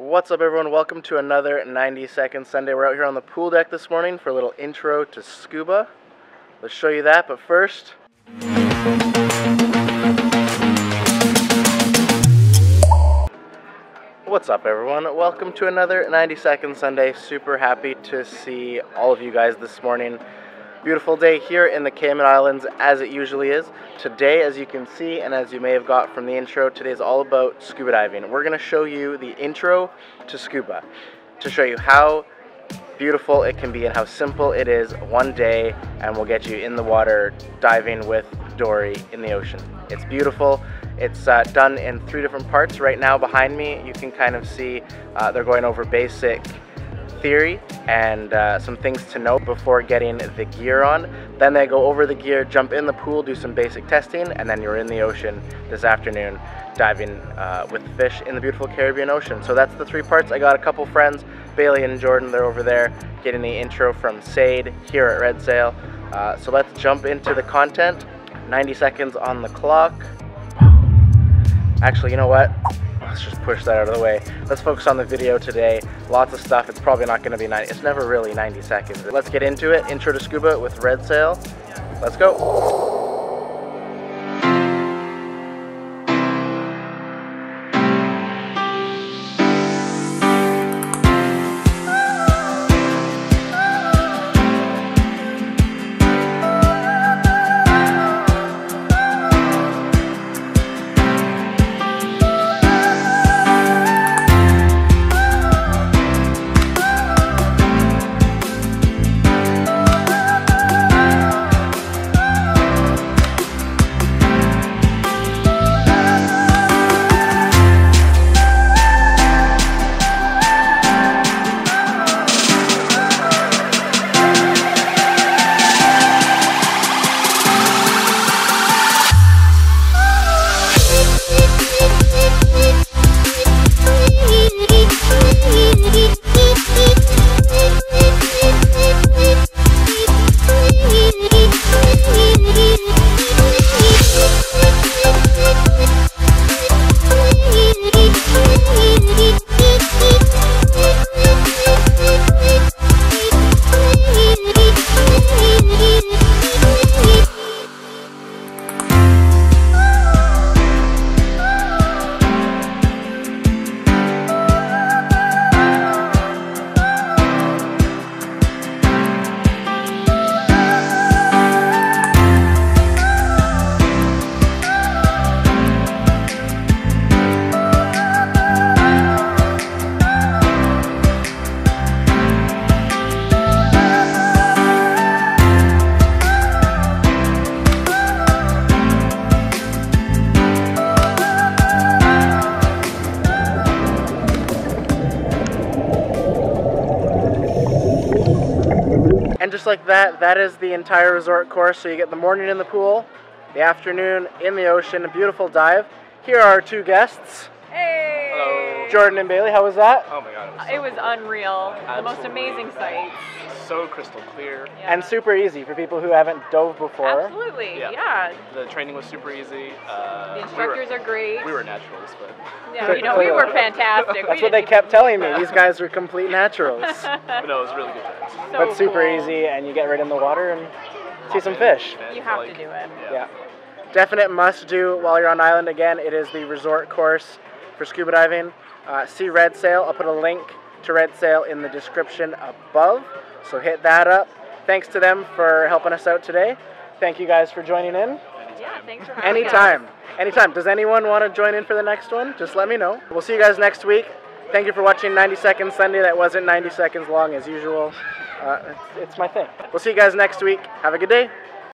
What's up, everyone? Welcome to another 90 Second Sunday. We're out here on the pool deck this morning for a little intro to scuba. Let's show you that, but first. What's up, everyone? Welcome to another 90 Second Sunday. Super happy to see all of you guys this morning. Beautiful day here in the Cayman Islands, as it usually is. Today, as you can see, and as you may have got from the intro, today is all about scuba diving. We're going to show you the intro to scuba to show you how beautiful it can be and how simple it is one day, and we'll get you in the water diving with Dory in the ocean. It's beautiful. It's uh, done in three different parts. Right now, behind me, you can kind of see uh, they're going over basic theory and uh, some things to know before getting the gear on. Then they go over the gear, jump in the pool, do some basic testing, and then you're in the ocean this afternoon diving uh, with fish in the beautiful Caribbean Ocean. So that's the three parts. I got a couple friends, Bailey and Jordan, they're over there getting the intro from Sade here at Red Sail. Uh, so let's jump into the content. 90 seconds on the clock. Actually, you know what? Let's just push that out of the way. Let's focus on the video today. Lots of stuff. It's probably not going to be 90. It's never really 90 seconds. Let's get into it. Intro to scuba with Red Sail. Let's go. And just like that, that is the entire resort course. So you get the morning in the pool, the afternoon in the ocean, a beautiful dive. Here are our two guests. Hey! Hello. Jordan and Bailey, how was that? Oh my god, It was unreal. The most amazing sights. so crystal clear. Yeah. And super easy for people who haven't dove before. Absolutely, Yeah. yeah. The training was super easy. Uh, The instructors we are great. we were naturals, but yeah, you know, we were fantastic. That's we what they kept telling me. These guys were complete naturals. but no, it was really good. So but super cool. easy, and you get right in the water and see some fish. And You have like- to do it. Yeah. Definite must do while you're on island again. It is the resort course for scuba diving. Uh, see Red Sail. I'll put a link to Red Sail in the description above. So hit that up. Thanks to them for helping us out today. Thank you guys for joining in. Yeah, thanks for having us. Anytime. Anytime. Does anyone want to join in for the next one? Just let me know. We'll see you guys next week. Thank you for watching 90 Seconds Sunday. That wasn't 90 seconds long as usual. Uh, it's, it's my thing. We'll see you guys next week. Have a good day.